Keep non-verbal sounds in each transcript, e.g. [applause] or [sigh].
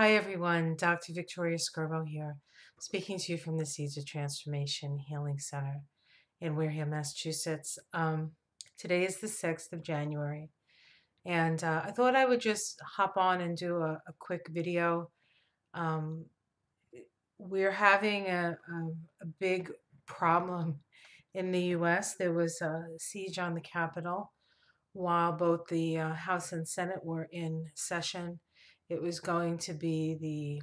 Hi, everyone. Dr. Victoria Scerbo here, speaking to you from the Seeds of Transformation Healing Center in Wareham, Massachusetts. Um, today is the 6th of January, and uh, I thought I would just hop on and do a, a quick video. Um, we're having a, a, a big problem [laughs] in the U.S. There was a siege on the Capitol while both the uh, House and Senate were in session. It was going to be the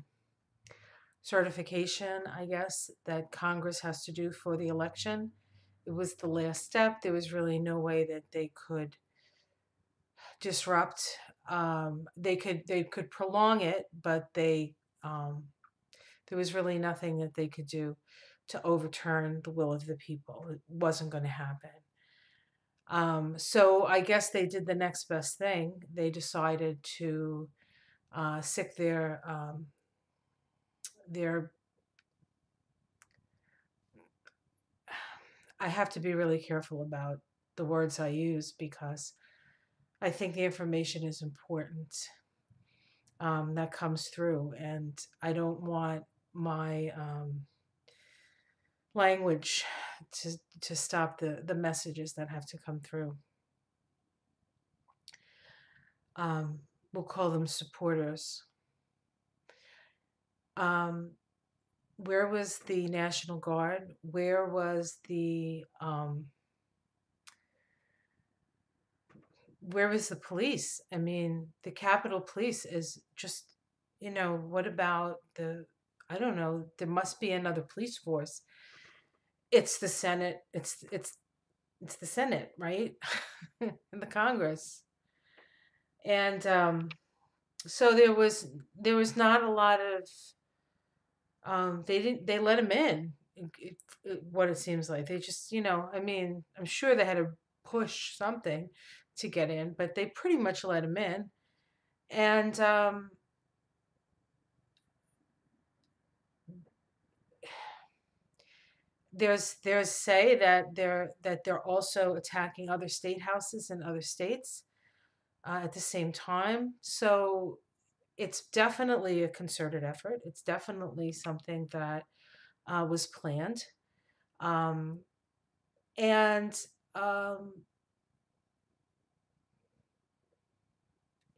certification, I guess, that Congress has to do for the election. It was the last step. There was really no way that they could disrupt. Um, they could they could prolong it, but they um, there was really nothing that they could do to overturn the will of the people. It wasn't going to happen. Um, so I guess they did the next best thing. They decided to uh, sic their um, their I have to be really careful about the words I use because I think the information is important um, that comes through, and I don't want my um, language to to stop the the messages that have to come through. Um, we'll call them supporters. Um, where was the National Guard? Where was the um, where was the police? I mean, the Capitol Police is just, you know, what about the? I don't know. There must be another police force. It's the Senate. It's it's it's the Senate, right? [laughs] and the Congress and um, so there was there was not a lot of um, they didn't they let him in it, it, what it seems like they just you know i mean i'm sure they had to push something to get in but they pretty much let him in and um, there's there's say that they're that they're also attacking other state houses in other states uh, at the same time. So it's definitely a concerted effort. It's definitely something that uh, was planned. Um, and um,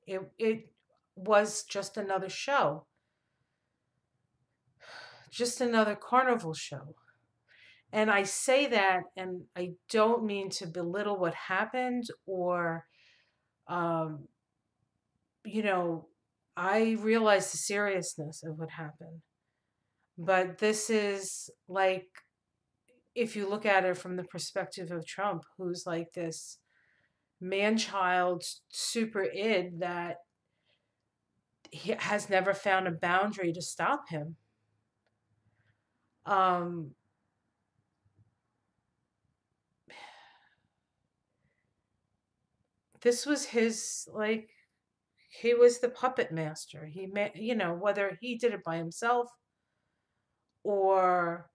it, it was just another show, just another carnival show. And I say that, and I don't mean to belittle what happened or um, you know, I realize the seriousness of what happened. But this is like, if you look at it from the perspective of Trump, who's like this man child super id that he has never found a boundary to stop him. Um, this was his like he was the puppet master. He met you know whether he did it by himself or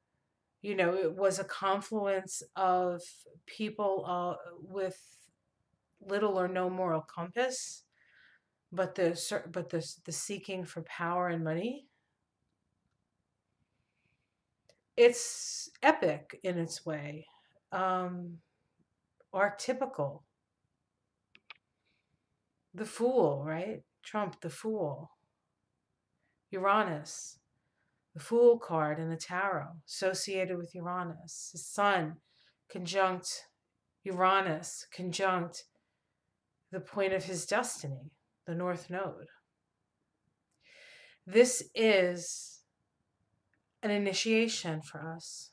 you know it was a confluence of people uh, with little or no moral compass but the but the the seeking for power and money. It's epic in its way um archetypical the fool, right? Trump, the fool. Uranus, the fool card in the tarot, associated with Uranus. His sun, conjunct Uranus, conjunct the point of his destiny, the North Node. This is an initiation for us.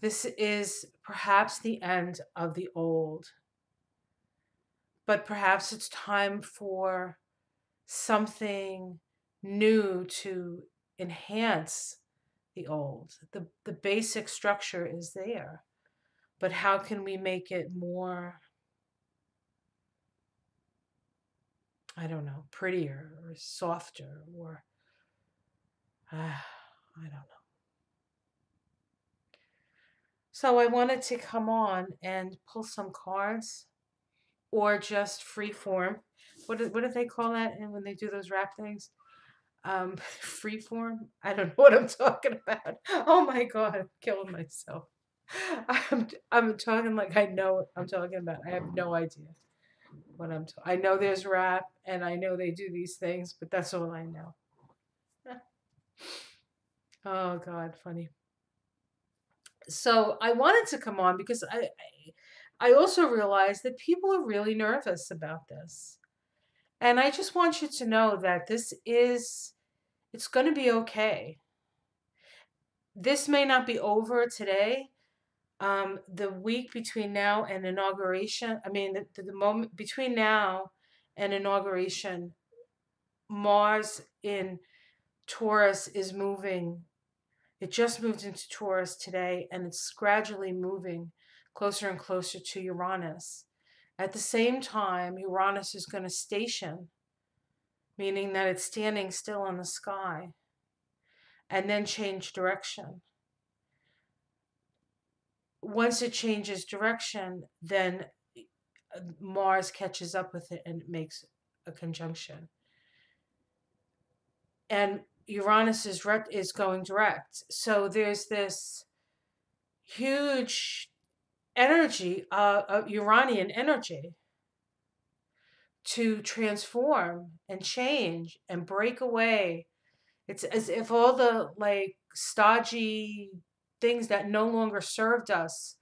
This is perhaps the end of the old but perhaps it's time for something new to enhance the old. The, the basic structure is there, but how can we make it more, I don't know, prettier or softer or, uh, [sighs] I don't know. So I wanted to come on and pull some cards or just free form. What do, what do they call that? And when they do those rap things, Um, [laughs] freeform. I don't know [laughs] what I'm talking about. Oh my god, I'm killing myself. [laughs] I'm I'm talking like I know what I'm talking about. I have no idea what I'm. Ta- I know there's rap, and I know they do these things, but that's all I know. oh God, funny. So I wanted to come on because I, I I also realize that people are really nervous about this, and I just want you to know that this is it's going to be okay. This may not be over today, um, the week between now and inauguration, I mean, the, the, the moment between now and inauguration, Mars in Taurus is moving. It just moved into Taurus today and it's gradually moving closer and closer to Uranus. At the same time, Uranus is going to station, meaning that it's standing still in the sky, and then change direction once it changes direction, then uh, Mars catches up with it and it makes a conjunction. And Uranus is is going direct. So there's this huge energy, uh, uh, Uranian energy, to transform and change and break away. It's as if all the like stodgy things that no longer served us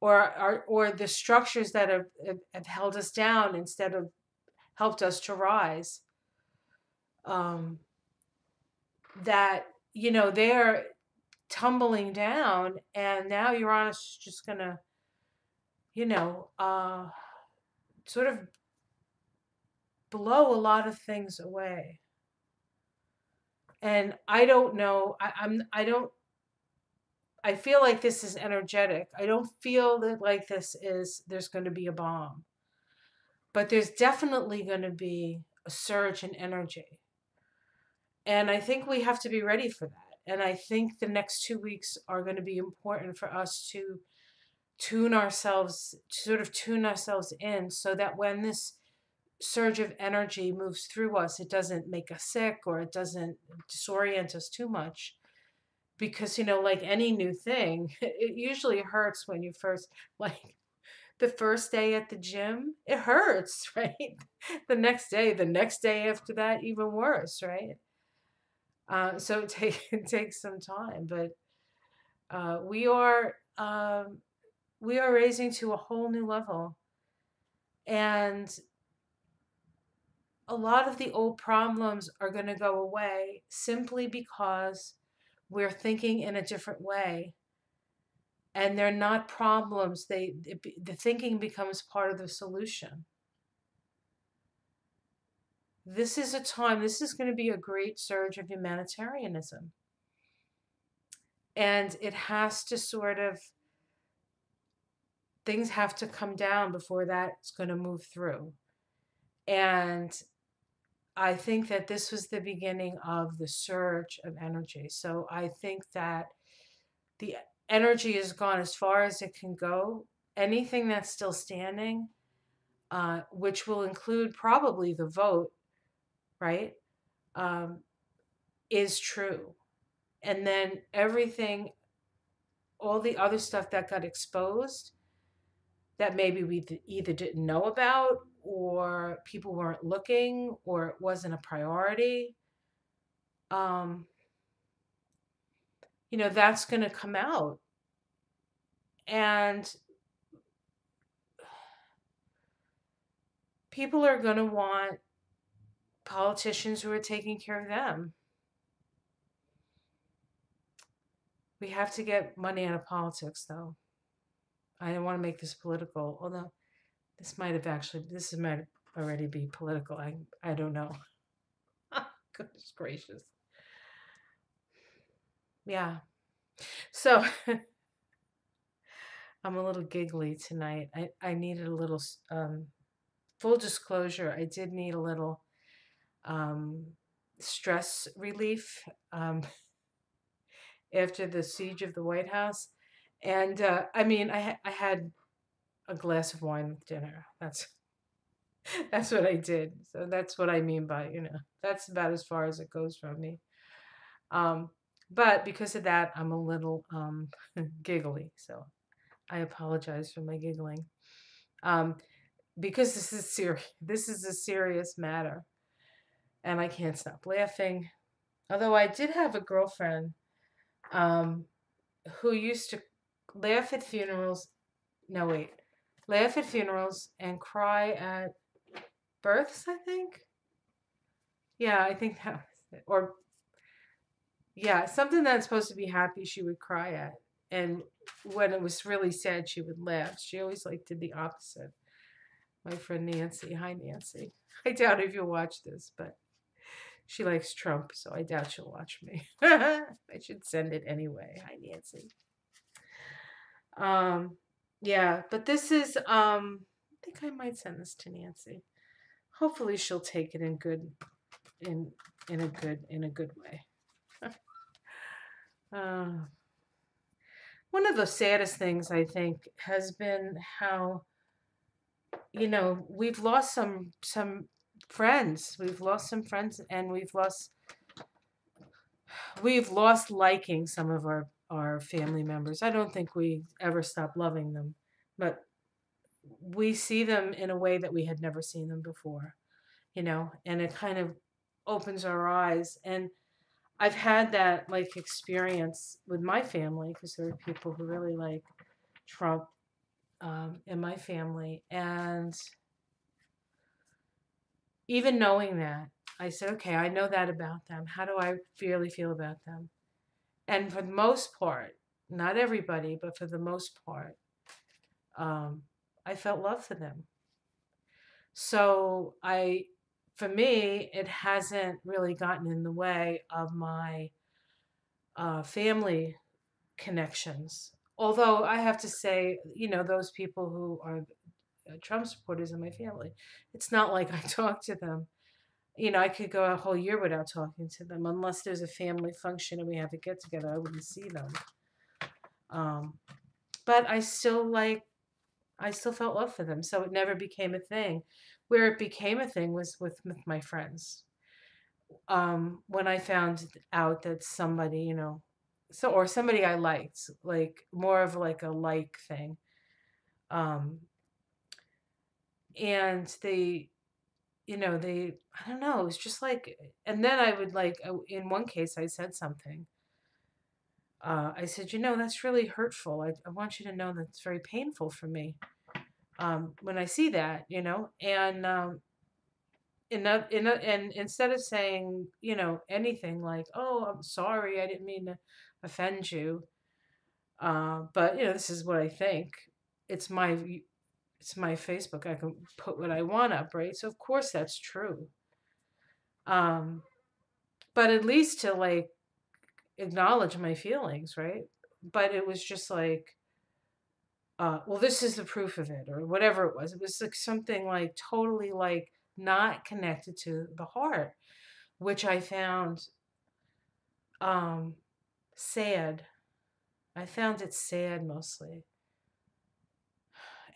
or or, or the structures that have, have held us down instead of helped us to rise um, that you know they're tumbling down and now uranus is just gonna you know uh, sort of blow a lot of things away and i don't know I, i'm i don't I feel like this is energetic. I don't feel that like this is there's going to be a bomb. But there's definitely going to be a surge in energy. And I think we have to be ready for that. And I think the next 2 weeks are going to be important for us to tune ourselves sort of tune ourselves in so that when this surge of energy moves through us it doesn't make us sick or it doesn't disorient us too much. Because you know like any new thing [laughs] it usually hurts when you first [laughs] like the first day at the gym it hurts [laughs] right? The next day the next day after that even worse right? Uh, so it, take, it takes some time but uh, we are um, we are raising to a whole new level. And a lot of the old problems are going to go away simply because we're thinking in a different way. And they're not problems they it, the thinking becomes part of the solution. This is a time this is going to be a great surge of humanitarianism. And it has to sort of things have to come down before that's going to move through and I think that this was the beginning of the surge of energy. So I think that the energy has gone as far as it can go. Anything that's still standing, uh, which will include probably the vote, right, um, is true. And then everything, all the other stuff that got exposed that maybe we either didn't know about or people weren't looking or it wasn't a priority um you know that's going to come out. And people are going to want politicians who are taking care of them. We have to get money out of politics though i don't want to make this political although this might have actually, this might already be political. I, I don't know. [laughs] Goodness gracious. Yeah. So [laughs] I'm a little giggly tonight. I, I needed a little, um, full disclosure, I did need a little um, stress relief um, [laughs] after the siege of the White House. And uh, I mean, I, I had a glass of wine with dinner. That's [laughs] that's what I did. So that's what I mean by, you know, that's about as far as it goes from me. Um, but because of that, I'm a little um, [laughs] giggly. So I apologize for my giggling. Um, because this is serious. [laughs] This is a serious matter, and I can't stop laughing. Although I did have a girlfriend um, who used to laugh at funerals. No, wait, laugh at funerals and cry at births. I think. Yeah, I think [laughs] that was it. Or yeah, something that's supposed to be happy, she would cry at, and when it was really sad, she would laugh. She always like did the opposite. My friend Nancy, hi Nancy. [laughs] I doubt if you'll watch this, but she likes Trump, so I doubt she'll watch me. [laughs] I should send it anyway. Hi Nancy. Um, yeah, but this is um, I think I might send this to Nancy. Hopefully, she'll take it in good, in in a good in a good way. [laughs] uh, one of the saddest things I think has been how you know we've lost some some friends we've lost some friends and we've lost we've lost liking some of our our family members i don't think we ever stop loving them but we see them in a way that we had never seen them before you know and it kind of opens our eyes and I've had that like experience with my family because there are people who really like Trump um, in my family, and even knowing that, I said, okay, I know that about them. How do I really feel about them? And for the most part, not everybody, but for the most part, um, I felt love for them. So I for me, it hasn't really gotten in the way of my uh, family connections. Although I have to say, you know, those people who are uh, Trump supporters in my family, it's not like I [laughs] talk to them. You know, I could go a whole year without talking to them unless there's a family function and we have to get together. I wouldn't see them. Um, but I still like, I still felt love for them. So it never became a thing where it became a thing was with, with my friends. Um, when I found out that somebody, you know, so or somebody I liked, like more of like a like thing. Um, and they, you know, they, I don't know, it was just like, and then I would like, in one case, I said something. Uh, I said, you know, that's really hurtful. I, I want you to know that's very painful for me um, when I see that, you know, and um, in a, in a, and instead of saying, you know, anything like, "Oh, I'm sorry, I didn't mean to offend you," uh, but you know, this is what I think. It's my it's my Facebook. I can put what I want up, right? So of course that's true. Um, but at least to like acknowledge my feelings, right? But it was just like uh, well, this is the proof of it, or whatever it was. It was like something like totally like not connected to the heart, which I found um, sad. I found it sad mostly.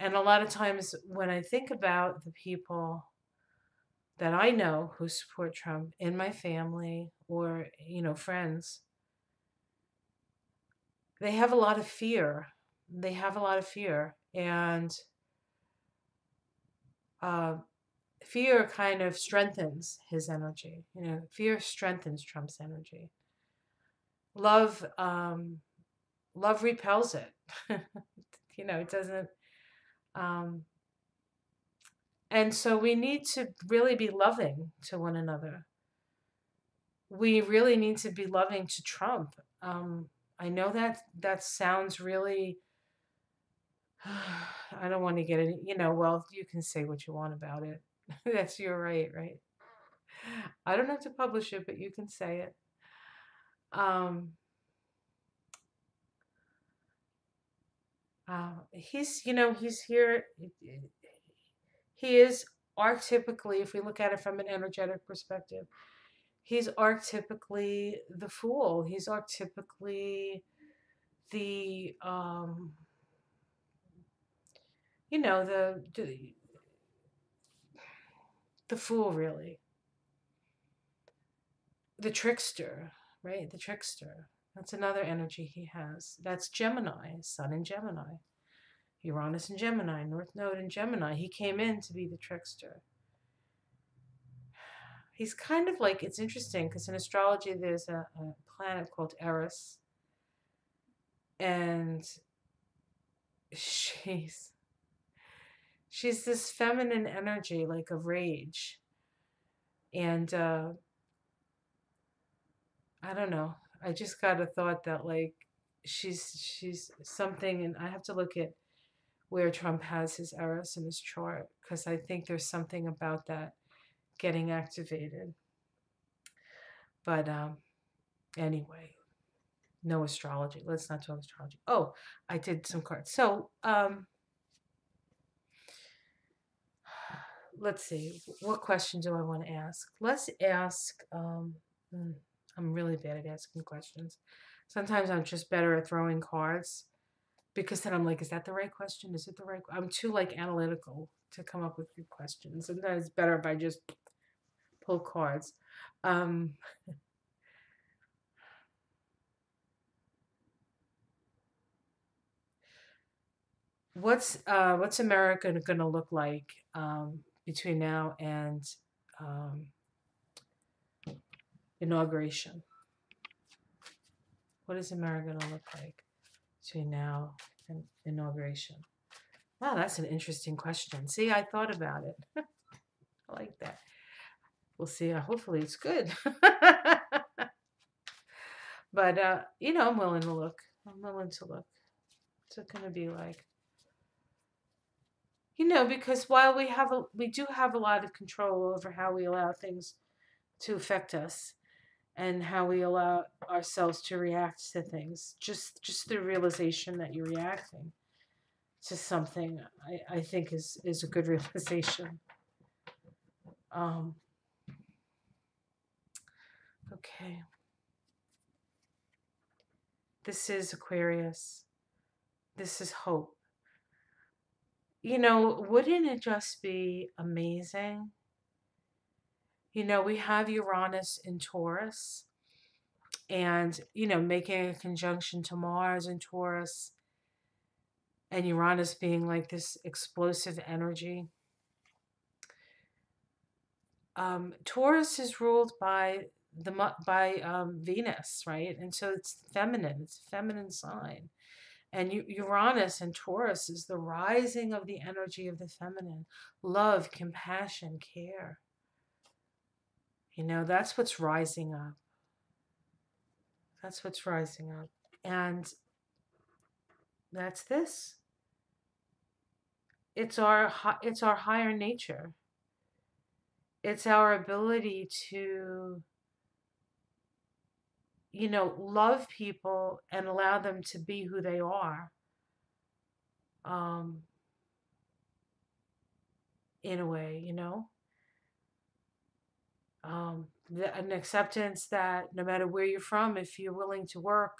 And a lot of times when I think about the people that I know who support Trump in my family or, you know, friends, they have a lot of fear. They have a lot of fear. And uh, fear kind of strengthens his energy you know fear strengthens trump's energy. Love um, love repels it. [laughs] You know it doesn't um, and so we need to really be loving to one another we really need to be loving to trump um, i know that that sounds really [sighs] I don't want to get it. You know, well, you can say what you want about it. [laughs] That's your right, right? I don't have to publish it, but you can say it. Um, uh, he's, you know, he's here. He is archetypically, if we look at it from an energetic perspective, he's archetypically the fool. He's archetypically the um, you know the, the the fool, really. The trickster, right? The trickster. That's another energy he has. That's Gemini, Sun in Gemini. Uranus in Gemini, North Node in Gemini. He came in to be the trickster. He's kind of like, it's interesting because in astrology there's a, a planet called Eris. And she's she's this feminine energy like of rage and uh i don't know i just got a thought that like she's she's something and i have to look at where trump has his eros in his chart because i think there's something about that getting activated. But um anyway no astrology. Let's not talk astrology. Oh i did some cards. So um let's see, what question do I want to ask? Let's ask, um, hmm, I'm really bad at asking questions. Sometimes I'm just better at throwing cards because then I'm like, is that the right question? Is it the right? I'm too like analytical to come up with good questions. Sometimes it's better if I just pull cards. Um, [laughs] what's uh, what's America going to look like um, between now and um, inauguration? What is America going to look like between now and inauguration? Wow, that's an interesting question. See, I thought about it. [laughs] I like that. We'll see. Uh, hopefully, it's good. [laughs] but, uh, you know, I'm willing to look. I'm willing to look. What's it going to be like? you know because while we have a we do have a lot of control over how we allow things to affect us and how we allow ourselves to react to things just just the realization that you're reacting to something i, I think is is a good [laughs] realization. Um okay. This is aquarius. This is hope. You know, wouldn't it just be amazing? You know, we have Uranus in Taurus and, you know, making a conjunction to Mars in Taurus and Uranus being like this explosive energy. Um, Taurus is ruled by the by um, Venus, right? And so it's feminine. It's a feminine sign. And Uranus and Taurus is the rising of the energy of the feminine love, compassion, care. You know, that's what's rising up. That's what's rising up. And that's this. It's our it's our higher nature. It's our ability to you know, love people and allow them to be who they are. Um, in a way, you know. Um, the, an acceptance that no matter where you're from, if you're willing to work,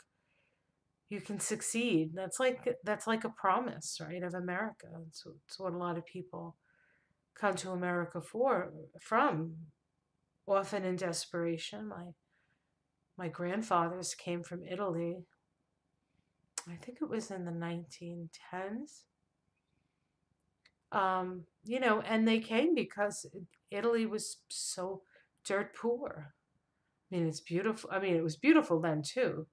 you can succeed. That's like that's like a promise, right, of America. It's, it's what a lot of people come to America for, from, often in desperation. My my grandfathers came from Italy. I think it was in the 1910s. Um, you know, and they came because Italy was so dirt poor. I mean, it's beautiful. I mean, it was beautiful then too,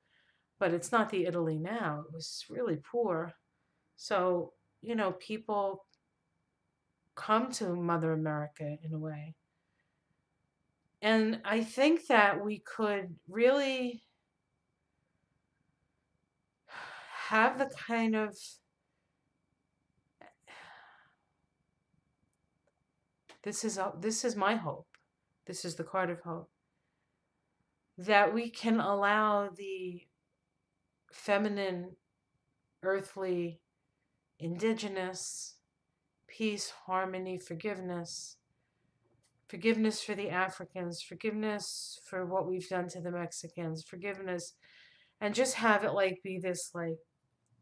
but it's not the Italy now. It was really poor. So, you know, people come to Mother America in a way. And I think that we could really have the kind of [sighs] this is this is my hope. This is the card of hope. That we can allow the feminine, earthly, indigenous, peace, harmony, forgiveness, forgiveness for the Africans, forgiveness for what we've done to the Mexicans, forgiveness, and just have it like be this like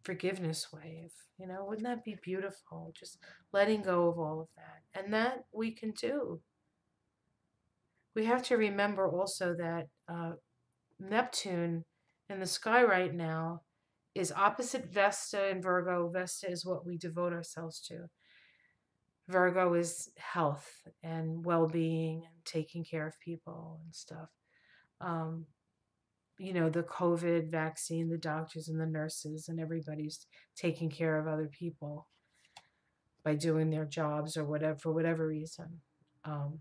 forgiveness wave. You know, wouldn't that be beautiful? Just letting go of all of that. And that we can do. We have to remember also that uh, Neptune in the sky right now is opposite Vesta in Virgo. Vesta is what we devote ourselves to. Virgo is health and well being and taking care of people and stuff. Um, you know, the COVID vaccine, the doctors and the nurses, and everybody's taking care of other people by doing their jobs or whatever, for whatever reason. Um,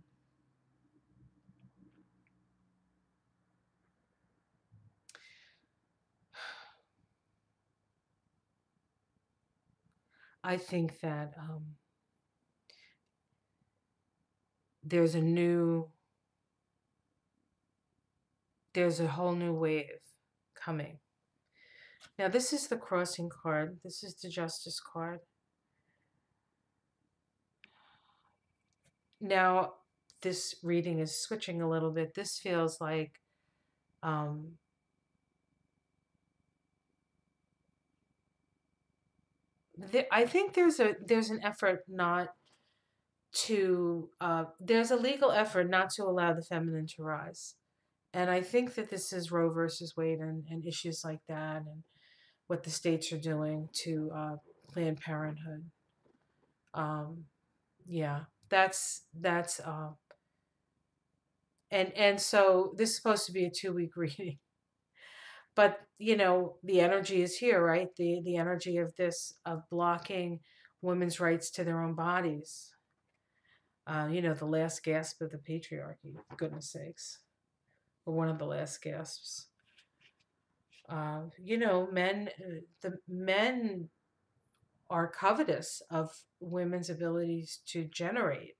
I think that um, there's a new, there's a whole new wave coming. Now, this is the crossing card. This is the justice card. Now, this reading is switching a little bit. This feels like um, I think there's a there's an effort not to uh, there's a legal effort not to allow the feminine to rise, and I think that this is Roe versus Wade and, and issues like that, and what the states are doing to uh, Planned Parenthood. Um, yeah, that's that's uh, and and so this is supposed to be a two week [laughs] reading but you know the energy is here right? The the energy of this of blocking women's rights to their own bodies. Uh, you know the last gasp of the patriarchy goodness sakes. Or one of the last gasps. Uh, you know men uh, the men are covetous of women's abilities to generate.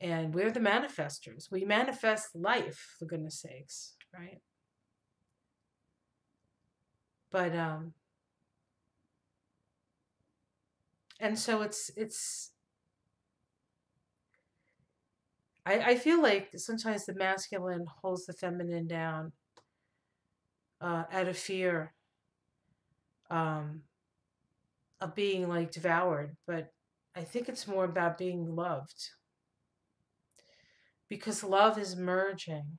And we're the manifestors. We manifest life for goodness sakes right but um and so it's it's I, I feel like sometimes the masculine holds the feminine down uh, out of fear um, of being like devoured, but I think it's more about being loved because love is merging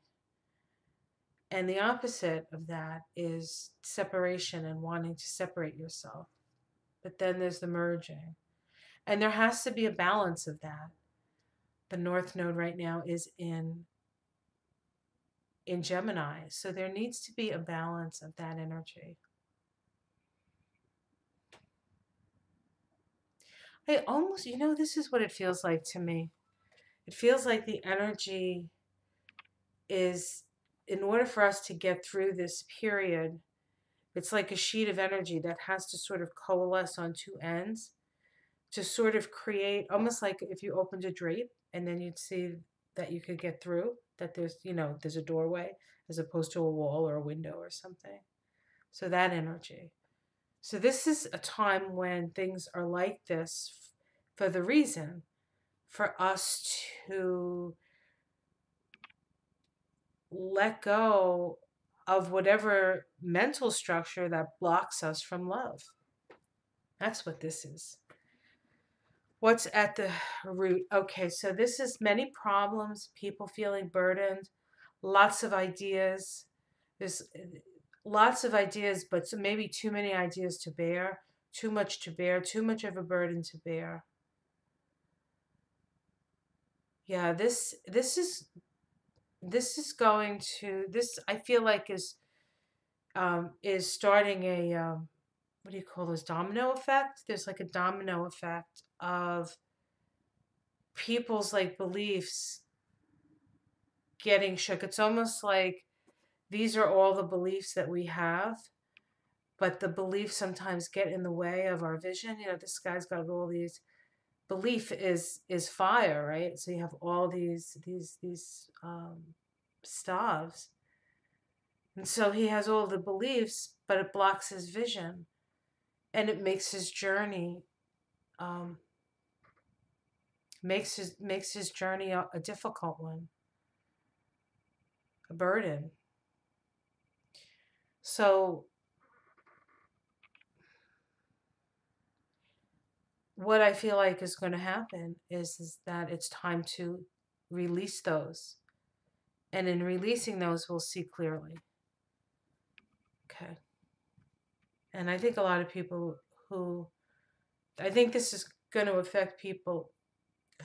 and the opposite of that is separation and wanting to separate yourself. But then there's the merging. And there has to be a balance of that. The North Node right now is in in Gemini. So there needs to be a balance of that energy. I almost, you know, this is what it feels like to me. It feels like the energy is in order for us to get through this period, it's like a sheet of energy that has to sort of coalesce on two ends to sort of create almost like if you opened a drape and then you'd see that you could get through, that there's, you know, there's a doorway as opposed to a wall or a window or something. So that energy. So this is a time when things are like this for the reason for us to let go of whatever mental structure that blocks us from love. That's what this is. What's at the root? Okay, so this is many problems, people feeling burdened, lots of ideas. There's lots of ideas, but maybe too many ideas to bear, too much to bear, too much of a burden to bear. Yeah, this this is this is going to this I feel like is um, is starting a um, what do you call this domino effect? There's like a domino effect of people's like beliefs getting shook. It's almost like these are all the beliefs that we have, but the beliefs sometimes get in the way of our vision. You know, this guy's got all these belief is is fire, right? So you have all these these these um, staves, and so he has all the beliefs, but it blocks his vision, and it makes his journey um, makes his makes his journey a, a difficult one, a burden. So what I feel like is going to happen is, is that it's time to release those And in releasing those, we'll see clearly. Okay. And I think a lot of people who, I think this is going to affect people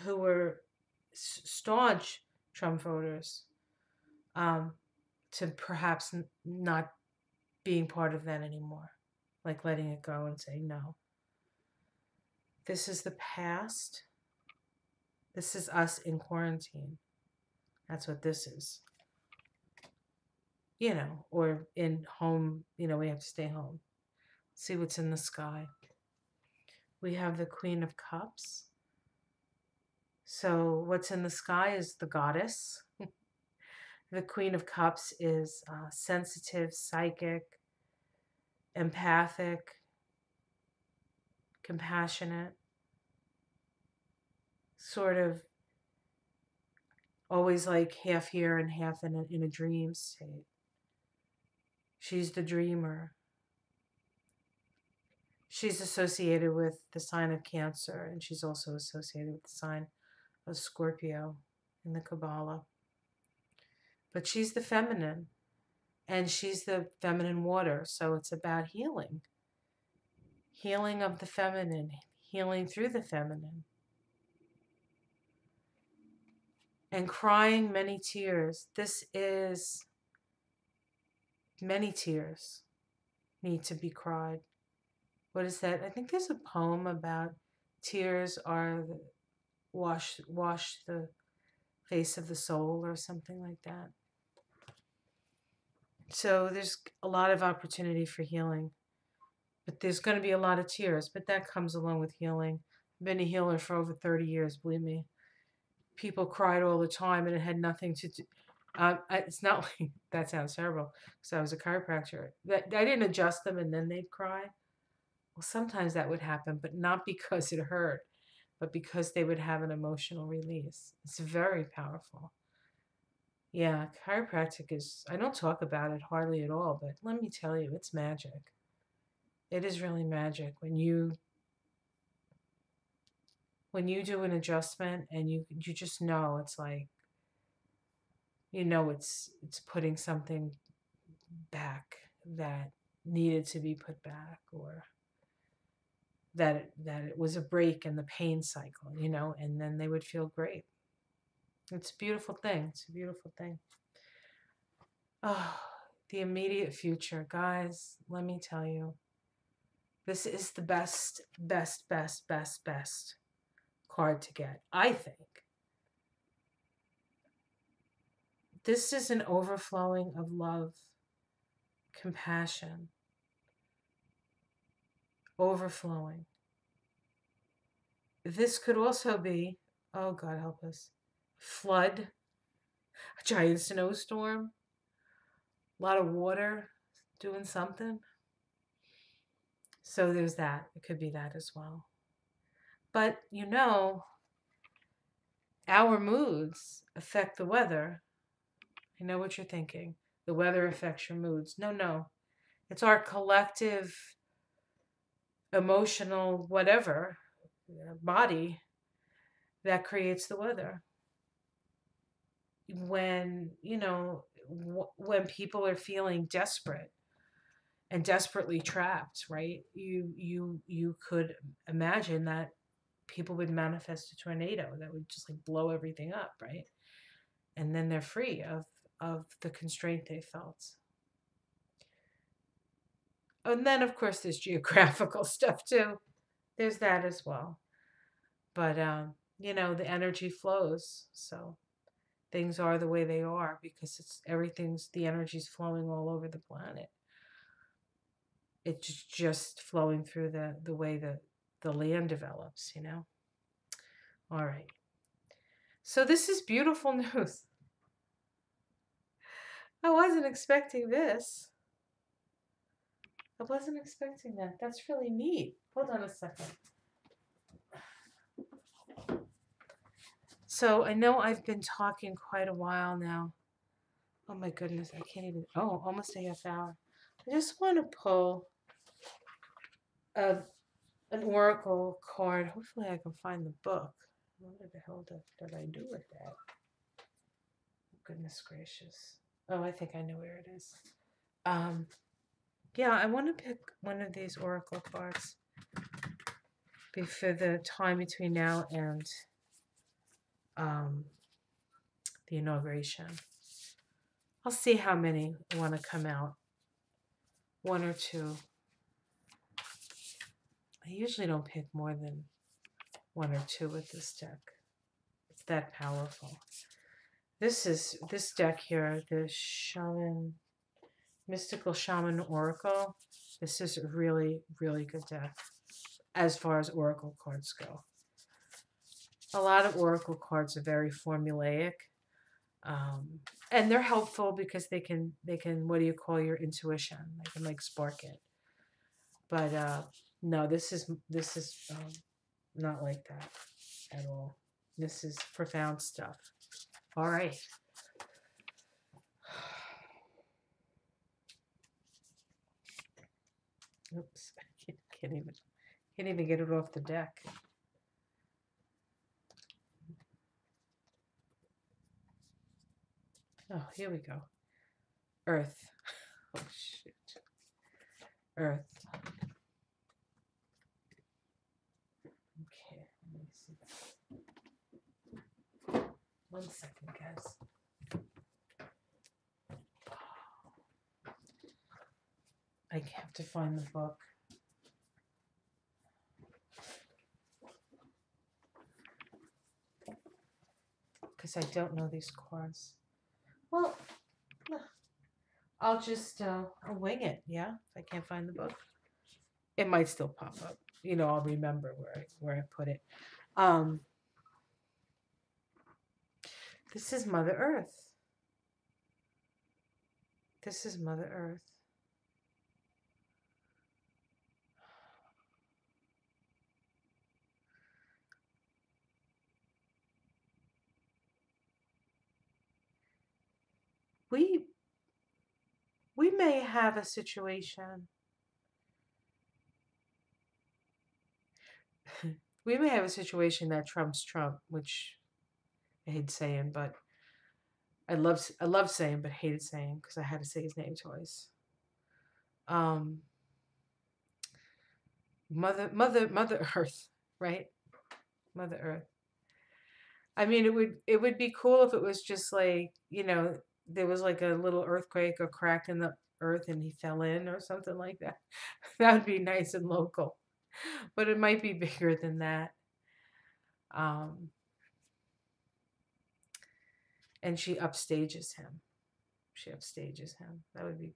who were staunch Trump voters um, to perhaps not being part of that anymore, like letting it go and saying no. This is the past. This is us in quarantine. That's what this is. You know, or in home, you know, we have to stay home. See what's in the sky. We have the Queen of Cups. So, what's in the sky is the goddess. [laughs] the Queen of Cups is uh, sensitive, psychic, empathic, compassionate, sort of always like half here and half in a, in a dream state. She's the dreamer. She's associated with the sign of Cancer, and she's also associated with the sign of Scorpio in the Kabbalah. But she's the feminine, and she's the feminine water, so it's about healing. Healing of the feminine, healing through the feminine. And crying many tears. This is many tears need to be cried. What is that? I think there's a poem about tears are the, wash wash the face of the soul or something like that. So there's a lot of opportunity for healing. But there's going to be a lot of tears, but that comes along with healing. I've been a healer for over 30 years, believe me. People cried all the time and it had nothing to do. Um, it's not [laughs] like that sounds terrible because I was a chiropractor. That I didn't adjust them and then they'd cry. Well, sometimes that would happen, but not [laughs] because it hurt, but because they would have an emotional release. It's very powerful. Yeah, chiropractic is, I don't talk about it hardly at all, but let me tell you, it's magic. It is really magic when you when you do an adjustment and you you just know it's like you know it's it's putting something back that needed to be put back or that it, that it was a break in the pain cycle, you know, and then they would feel great. It's a beautiful thing. It's a beautiful thing. Oh, the immediate future, guys, let me tell you. This is the best, best, best, best, best card to get, I think. This is an overflowing of love, compassion, overflowing. This could also be, oh God help us, flood, a giant snowstorm, a lot of water doing something. So there's that. It could be that as well. But you know, our moods affect the weather. I know what you're thinking. The weather affects your moods. No, no. It's our collective emotional whatever uh, body that creates the weather when you know w- when people are feeling desperate and desperately trapped right you you you could imagine that people would manifest a tornado that would just like blow everything up right? And then they're free of of the constraint they felt. And then of course there's geographical [laughs] stuff too. There's that as well. But um you know the energy flows so things are the way they are because it's everything's the energy's flowing all over the planet. It's just flowing through the the way that the land develops you know all right so this is beautiful [laughs] news i wasn't expecting this i wasn't expecting that that's really neat hold on a second So I know I've been talking quite a while now. Oh my goodness, I can't even. Oh, almost a half hour. I just want to pull a, an oracle card. Hopefully, I can find the book. What the hell did, I do with that? goodness gracious. Oh, I think I know where it is. Um, yeah, I want to pick one of these oracle cards be for the time between now and um, the inauguration. I'll see how many want to come out. One or two. I usually don't pick more than one or two with this deck. It's that powerful. This is this deck here, the Shaman Mystical Shaman Oracle. This is a really, really good deck as far as Oracle cards go. A lot of Oracle cards are very formulaic. Um, and they're helpful because they can they can what do you call your intuition they can like spark it but uh no this is this is um, not like that at all this is profound stuff all right [sighs] oops [laughs] can't even can't even get it off the deck Oh, here we go. Earth. [laughs] Oh, shit. Earth. Okay, let me see that. One second, guys. I have to find the book. Because I don't know these cards. Well, I'll just uh, I'll wing it. Yeah, if I can't find the book, it might still pop up. You know, I'll remember where I, where I put it. Um, this is Mother Earth. This is Mother Earth. we we may have a situation [laughs] we may have a situation that trumps Trump, which I hate saying, but I love I love saying, but hated saying because I had to say his name twice. Um, Mother, Mother, Mother Earth, right? Mother Earth. I mean, it would it would be cool if it was just like you know there was like a little earthquake or crack in the earth and he fell in or something like that. [laughs] that would be nice and local. But it might be bigger than that. Um, and she upstages him. She upstages him. That would be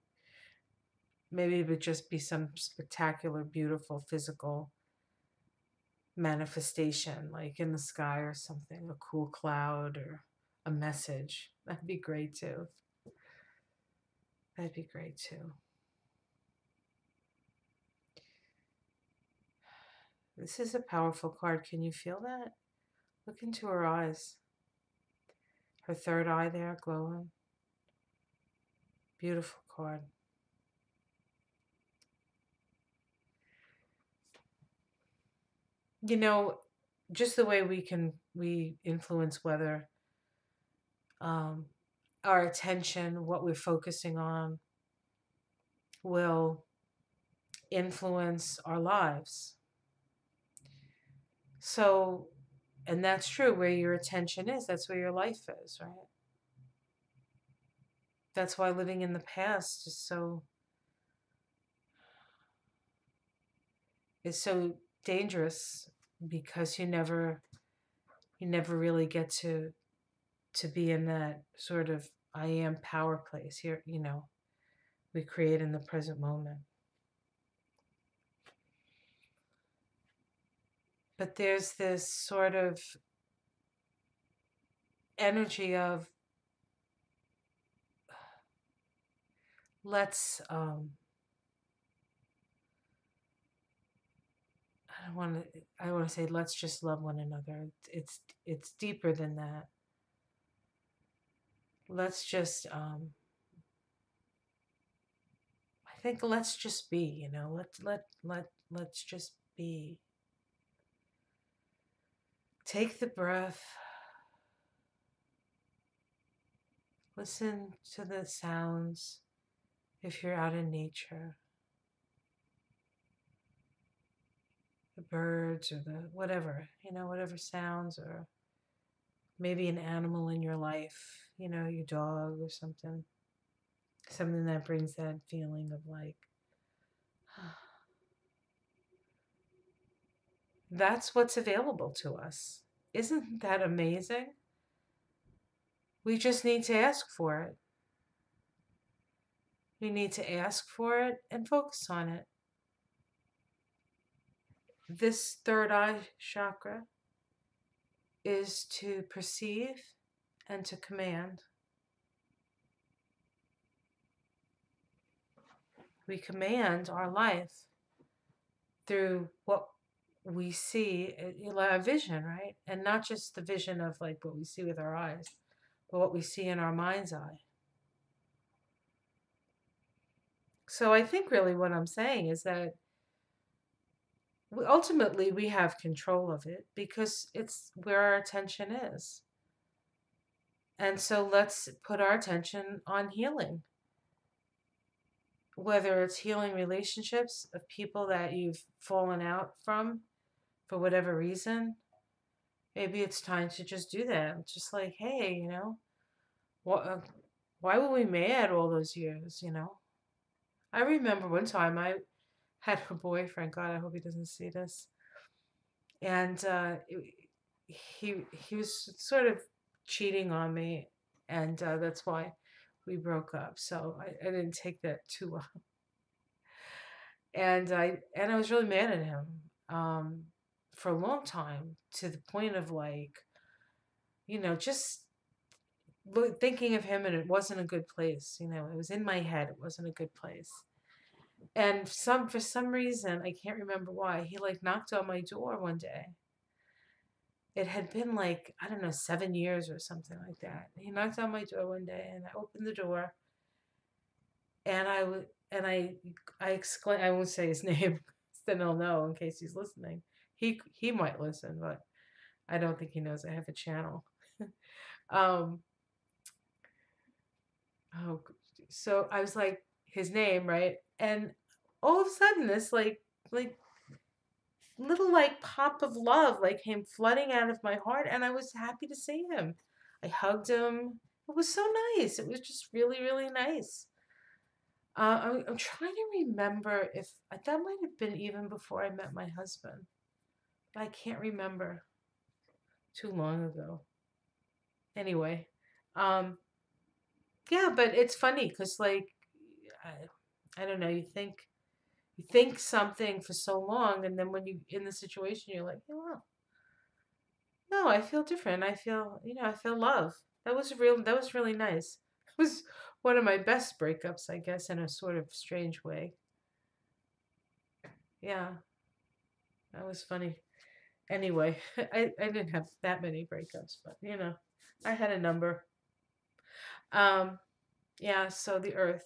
maybe it would just be some spectacular, beautiful physical manifestation, like in the sky or something, a cool cloud or a message. That'd be great too. That'd be great too. This is a powerful card. Can you feel that? Look into her eyes. Her third eye there glowing. Beautiful card. You know, just the way we can we influence weather um, our attention, what we're focusing on, will influence our lives. So, and that's true, where your attention is, that's where your life is, right? That's why living in the past is so is so dangerous because you never you never really get to to be in that sort of I am power place here, you know, we create in the present moment. But there's this sort of energy of let's um I don't want to I want to say let's just love one another. It's it's deeper than that let's just um I think let's just be, you know, let let let let's just be. Take the breath. Listen to the sounds if you're out in nature. The birds or the whatever, you know, whatever sounds, or maybe an animal in your life, you know, your dog or something. Something that brings that feeling of like, that's what's available to us. Isn't that amazing? We just need to ask for it. We need to ask for it and focus on it. This third eye chakra is to perceive and to command. We command our life through what we see, eh, a vision, right? And not just the vision of like what we see with our eyes, but what we see in our mind's eye. So I think really what I'm saying is that we, ultimately we have control of it because it's where our attention is. And so let's put our attention on healing. Whether it's healing relationships of people that you've fallen out from for whatever reason, maybe it's time to just do that. Just like, hey, you know, what, uh, why were we mad all those years, you know? I remember one time I had a boyfriend. God, I hope he doesn't see this. And uh, he he was sort of cheating on me, and uh, that's why we broke up. So I, I didn't take that too [laughs] well. And I and I was really mad at him um, for a long time to the point of like, you know, just thinking of him and it wasn't a good place you know it was in my head it wasn't a good place. And some for some reason i can't remember why he like knocked on my door one day. It had been like i don't know seven years or something like that. He knocked on my door one day and i opened the door and i would and i i exclaim i won't say his [laughs] name then he'll know in case he's listening he he might listen but i don't think he knows i have a channel [laughs] um oh, so I was like his name, right? And all of a sudden, this like like little like pop of love like came flooding out of my heart, and I was happy to see him. I hugged him. It was so nice. It was just really really nice. Uh, I'm, I'm trying to remember if that might have been even before I met my husband. I can't remember. Too long ago. Anyway, um, yeah, but it's funny because like I, I don't know, you think you think something for so long, and then when you in the situation, you're like, oh, no, I feel different. I feel you know, I feel love. That was real. That was really nice. [laughs] It was one of my best breakups, I guess, in a sort of strange way. Yeah, that was funny. Anyway, [laughs] I, I didn't have that many breakups, but you know, I had a number. Um, yeah, so the earth.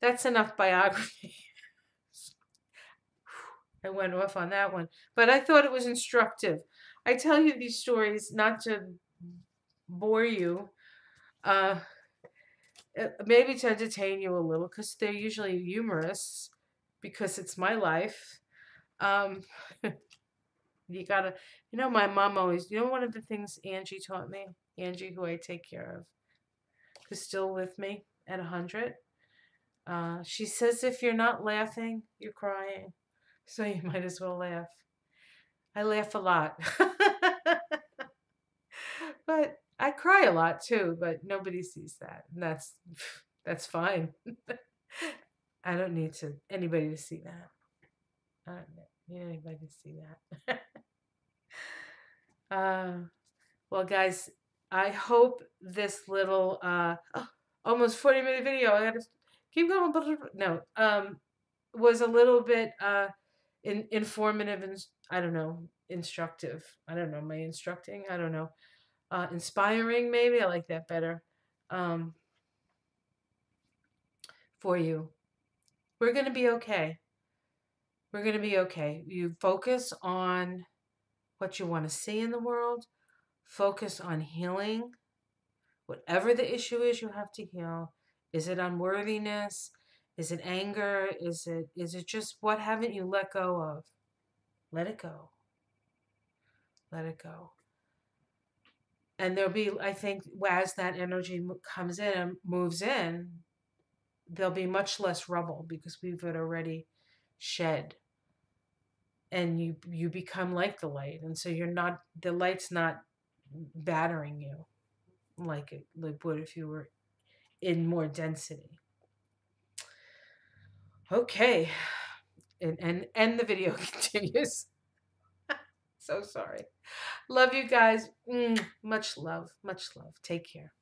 That's enough biography. [laughs] I went off on that one, but I thought it was instructive. I tell you these stories not to bore you, uh, uh maybe to entertain you a little, because they're usually humorous, because it's my life. Um, [laughs] you gotta, you know, my mom always, you know, one of the things Angie taught me, Angie, who I take care of, who's still with me at 100. Uh, she says if you're not laughing, you're crying. So [laughs] you might as well laugh. I laugh a lot. [laughs] but I cry a lot too, but nobody sees that. And that's [sighs] that's fine. [laughs] I don't need to anybody to see that. Need anybody to see that. [laughs] uh, well, guys, I hope this little uh, oh, almost 40 minute video, I to keep going. No, um, was a little bit uh, in, informative and I don't know, instructive. I don't know, my instructing? I don't know. Uh, inspiring, maybe. I like that better. Um, for you. We're to be okay. We're going to be okay. You focus on what you want to see in the world, focus on healing Whatever the issue is you have to heal. Is it unworthiness? Is it anger? Is it is it just what haven't you let go of? Let it go. Let it go. And there'll be, I think, as that energy comes in and moves in, there'll be much less rubble because we've already shed and you you become like the light and so you're not the light's not battering you like it like would if you were in more density. Okay and and and the video [laughs] continues. So sorry. Love you guys. Mm, much love much love. Take care